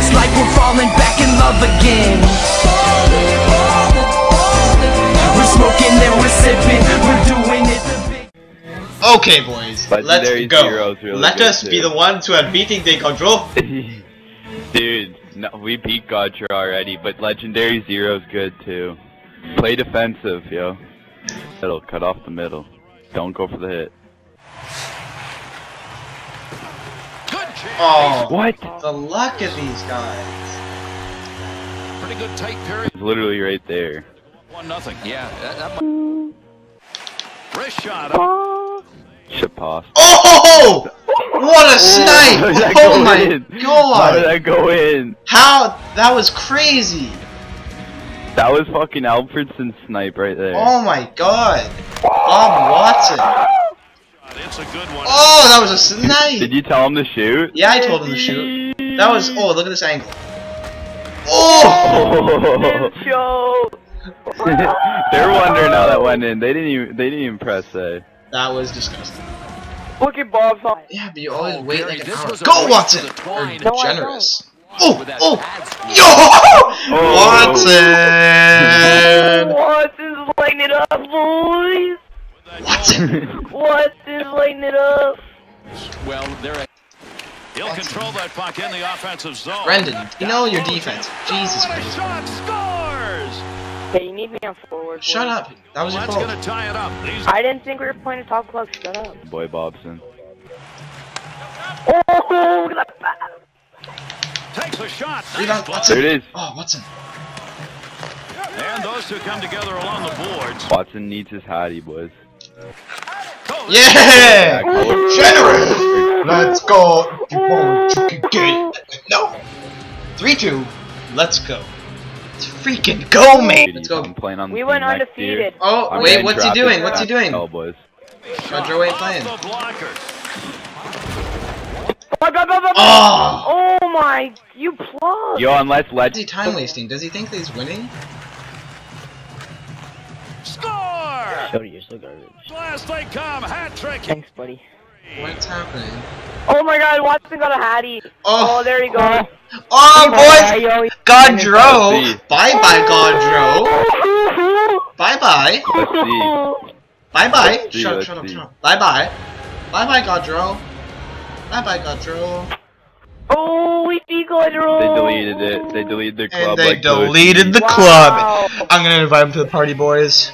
it's like we're falling back in love again. We're smoking and we're sipping, we're doing it the big. Okay, boys, Legendary let's go. Really Let good, us be the ones who are beating the control. Dude, no, we beat Gotcha already, but Legendary Zero's good too. Play defensive, yo. Middle, cut off the middle. Don't go for the hit. Good chance. Oh, What? the luck of these guys. Pretty good tight period. It's literally right there. One nothing. Yeah. That, that might... Wrist shot. Up. Should pass. Oh! What a snipe! did Oh my in? How did god! that go in? How? That was crazy! That was fucking Alfredsson's snipe right there. Oh my god! Bob Watson! It's a good one. Oh, that was a snipe! Did you tell him to shoot? Yeah, I told him to shoot. That was. Oh, look at this angle. Oh! They're wondering how that went in. They didn't even. They didn't even press A. That was disgusting. Look at Bob's eye. Yeah, but you always Oh, wait Gary, like an this hour. was Go, race Watson! to the Or twine. No, generous. Oh! Oh! Yo! Oh. Watson! Watson's lighting it up, boys. Watson! Watson's lighting it up. Well, they're. He'll control that puck in the offensive zone. Brendan, you know your defense. Jesus Christ. shot! Hey, you need me on forward. Shut boys. up. That was your fault. gonna tie it up. These I didn't think we were playing a top club. Shut up. Boy Bobson. Oh, look at that pass. takes a shot. Nice Rebound, play. Watson. There it is. Oh, Watson. And those two come together along the boards. Watson needs his Hattie, boys. Coast. Yeah! Oh, generous! Let's go! You won't, you can get it. No! 3 2. Let's go. Let's freaking go, man! Let's go. I'm playing on We team went undefeated. Oh, I'm wait, what's he doing? What's he doing? NFL, boys. Godro ain't playing. Off the blockers. Oh. Oh! Oh my, you plug. Yo, unless Is Leg he time wasting? Does he think that he's winning? Cody, you're so garbage. Last they come. Hat trick. Thanks, buddy. What's happening? Oh my god, Watson got a hattie. Oh. Oh, there you go. Oh, oh, oh Yeah, boys! yo. Godro! Let's. Bye bye, Godro! Bye bye! Bye bye! Shut up, shut up, shut up. Bye bye! Bye bye, Godro! Bye bye, Godro! Oh, we beat Godro. They deleted it. They deleted their club. And they like those- deleted the Wow. club! I'm gonna invite him to the party, boys.